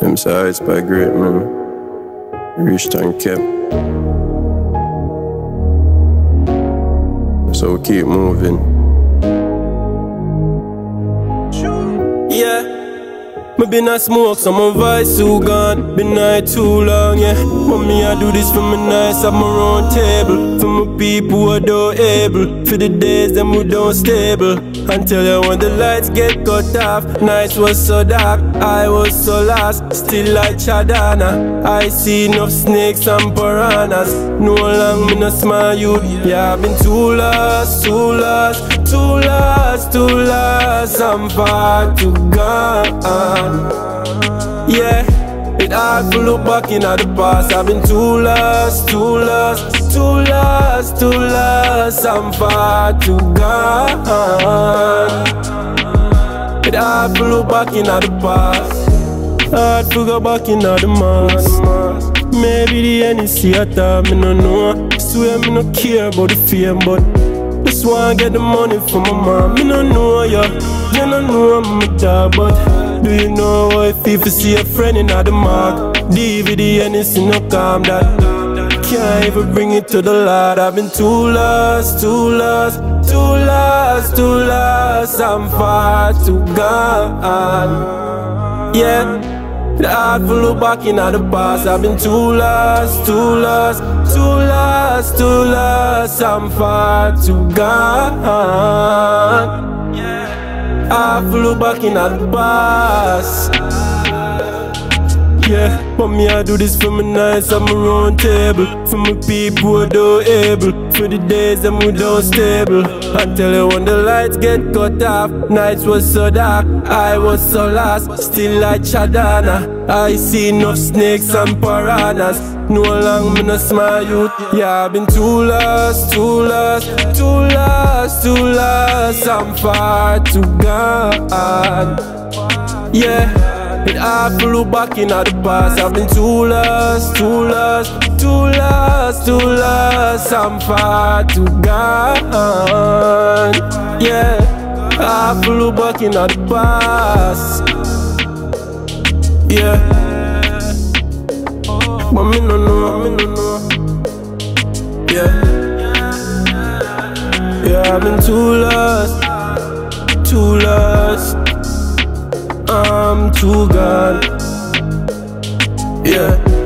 Them sides by great man. Reached and kept. So keep moving. Yeah. Me been a smoke, so my voice too gone. Been night too long, yeah. Me, I do this for my knights at my own table. For my people who don't able. For the days them who don't stable. Until you when the lights get cut off. Nights was so dark, I was so lost. Still like Chadana. I see enough snakes and piranhas. No long me no smile you. Yeah, I've been too lost, too lost, too lost, too lost. I'm far too gone. Yeah, it hard to look back in the past. I've been too lost, too lost, too lost, too lost. I'm far too gone. It hard to look back in the past. Hard to go back in the mass. Maybe the Hennessy I thought me no know. Swear me no care about the fame, but just wanna get the money for my mom. Me no know ya, you no know I'm a dog, but. Do you know feel to see a friend in the mark? DVD and it's no calm that Can't even bring it to the Lord I've been too lost, too lost, too lost, too lost I'm far too gone Yeah the hard to look back in the past I've been too lost, too lost, too lost, too lost I'm far too gone I flew back in the past. Yeah, but me I do this for my knights at my own table. For my people who don't able. For the days we don't stable. Until you when the lights get cut off Nights was so dark, I was so lost. Still like Chadana I see enough snakes and piranhas No long me no smile youth Yeah, I've been too lost, too lost, too lost, too lost I'm far too gone Yeah it hard to look back in the past I've been too lost, too lost, too lost, too lost I'm far too gone Yeah Hard to look back in the past Yeah but me no know. Me no know. Yeah. Yeah, I've been too lost, too lost. I'm too gone. Yeah.